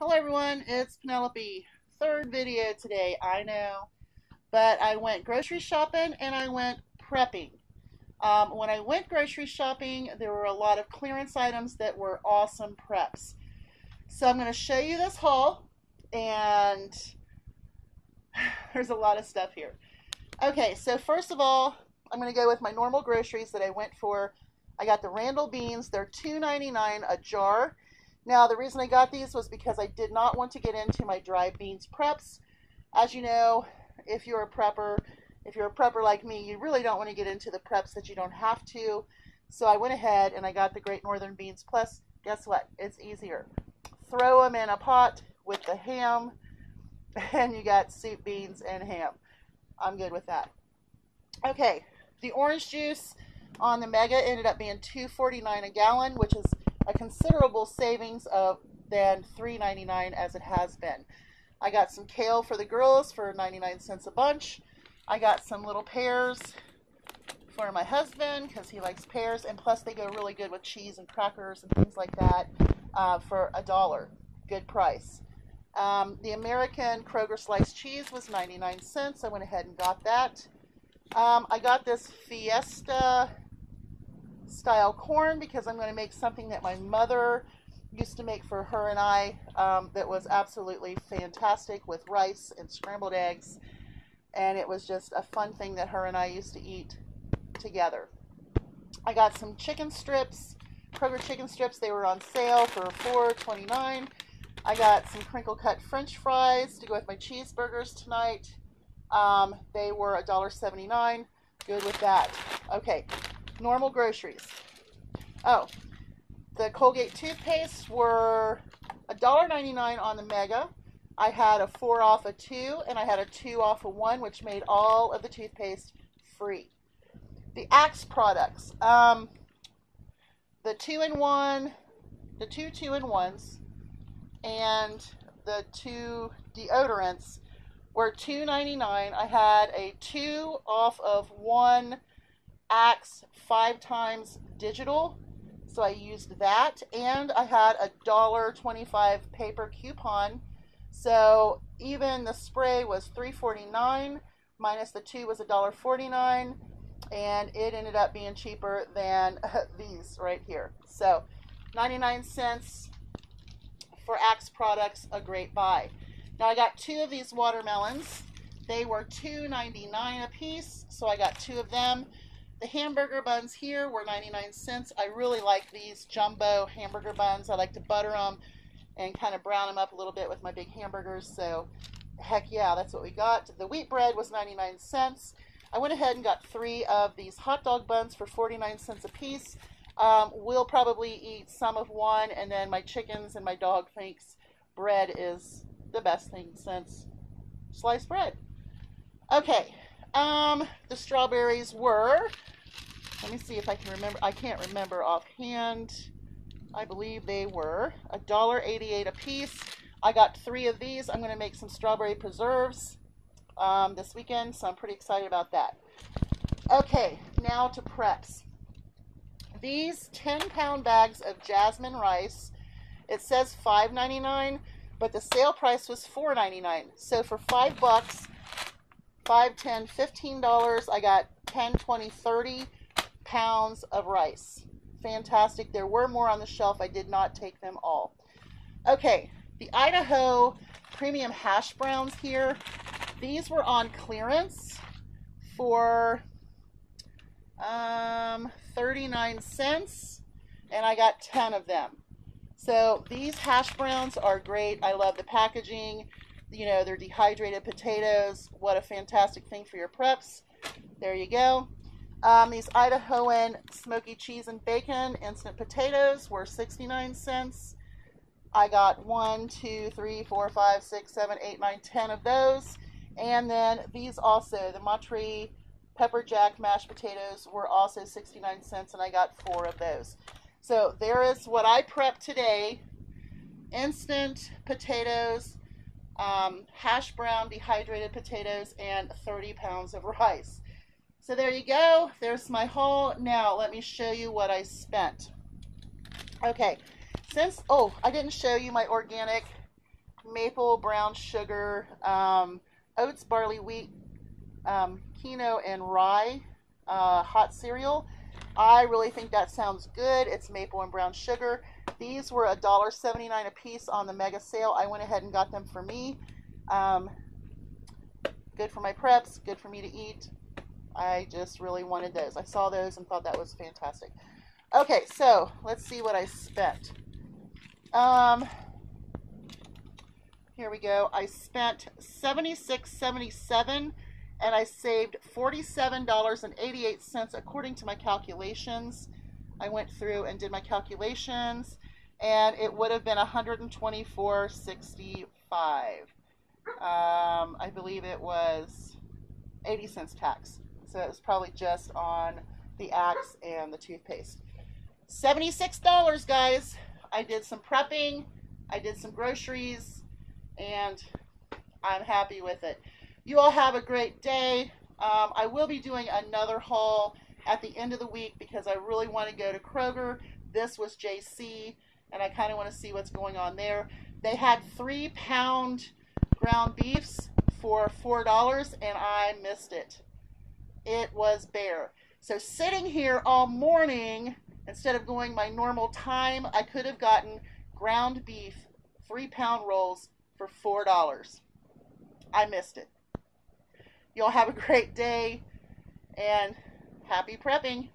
Hello everyone, it's Penelope. Third video today, I know. But I went grocery shopping and I went prepping. Um, when I went grocery shopping, there were a lot of clearance items that were awesome preps. So I'm going to show you this haul and there's a lot of stuff here. Okay, so first of all, I'm going to go with my normal groceries that I went for. I got the Randall beans. They're $2.99 a jar. Now, the reason I got these was because I did not want to get into my dry beans preps. As you know, if you're a prepper, if you're a prepper like me, you really don't want to get into the preps that you don't have to. So I went ahead and I got the Great Northern Beans. Plus, guess what? It's easier. Throw them in a pot with the ham, and you got soup beans and ham. I'm good with that. Okay, the orange juice on the Mega ended up being $2.49 a gallon, which is a considerable savings of than $3.99 as it has been. I got some kale for the girls for 99 cents a bunch. I got some little pears for my husband because he likes pears, and plus they go really good with cheese and crackers and things like that uh, for a dollar. Good price. Um, the American Kroger sliced cheese was 99 cents. I went ahead and got that. Um, I got this Fiesta style corn because I'm going to make something that my mother used to make for her and I um, that was absolutely fantastic with rice and scrambled eggs. And it was just a fun thing that her and I used to eat together. I got some chicken strips, Kroger chicken strips. They were on sale for $4.29. I got some crinkle cut french fries to go with my cheeseburgers tonight. Um, they were $1.79. Good with that. Okay, normal groceries. Oh, the Colgate toothpaste were $1.99 on the Mega. I had a 4 off a 2 and I had a 2 off a 1, which made all of the toothpaste free. The Axe products. Um, the 2 in 1, the two 2 in 1s, and the two deodorants were $2.99. I had a 2 off of 1 Axe five times digital. So I used that. And I had a dollar twenty-five paper coupon. So even the spray was $3.49 minus the two was $1.49 and it ended up being cheaper than these right here. So 99 cents for Axe products, a great buy. Now I got two of these watermelons. They were $2.99 a piece, so I got two of them. The hamburger buns here were 99 cents. I really like these jumbo hamburger buns. I like to butter them and kind of brown them up a little bit with my big hamburgers. So, heck yeah, that's what we got. The wheat bread was 99 cents. I went ahead and got three of these hot dog buns for 49 cents a piece. Um, we'll probably eat some of one, and then my chickens and my dog thinks bread is the best thing since sliced bread. Okay, um, the strawberries were, let me see if I can remember, I can't remember offhand. I believe they were $1.88 a piece. I got three of these. I'm going to make some strawberry preserves um, this weekend, so I'm pretty excited about that. Okay, now to preps. These 10 pound bags of jasmine rice, it says $5.99, but the sale price was $4.99. So for five bucks, 5 10 $15. I got 10 20 30 pounds of rice. Fantastic. There were more on the shelf. I did not take them all. Okay, the Idaho premium hash browns here. These were on clearance for um, 39 cents, and I got 10 of them. So these hash browns are great. I love the packaging you know, they're dehydrated potatoes. What a fantastic thing for your preps. There you go. Um, these Idahoan smoky cheese and bacon instant potatoes were 69 cents. I got one, two, three, four, five, six, seven, eight, nine, ten of those. And then these also, the Montreat pepper jack mashed potatoes were also 69 cents, and I got four of those. So there is what I prepped today instant potatoes, um, hash brown dehydrated potatoes, and 30 pounds of rice. So there you go. There's my haul. Now let me show you what I spent. Okay, since, oh, I didn't show you my organic maple brown sugar, um, oats, barley, wheat, um, quinoa, and rye uh, hot cereal. I really think that sounds good. It's maple and brown sugar. These were $1.79 a piece on the mega sale. I went ahead and got them for me. Um, good for my preps, good for me to eat. I just really wanted those. I saw those and thought that was fantastic. Okay, so let's see what I spent. Um, here we go. I spent 76.77 and I saved $47.88 according to my calculations. I went through and did my calculations and it would have been 124.65. Um, I believe it was 80 cents tax. So it was probably just on the axe and the toothpaste. $76, guys. I did some prepping, I did some groceries, and I'm happy with it. You all have a great day. Um, I will be doing another haul at the end of the week because I really want to go to Kroger. This was JC, and I kind of want to see what's going on there. They had three pound ground beefs for $4, and I missed it. It was bare. So sitting here all morning, instead of going my normal time, I could have gotten ground beef, three pound rolls for $4. I missed it. Y'all have a great day and happy prepping.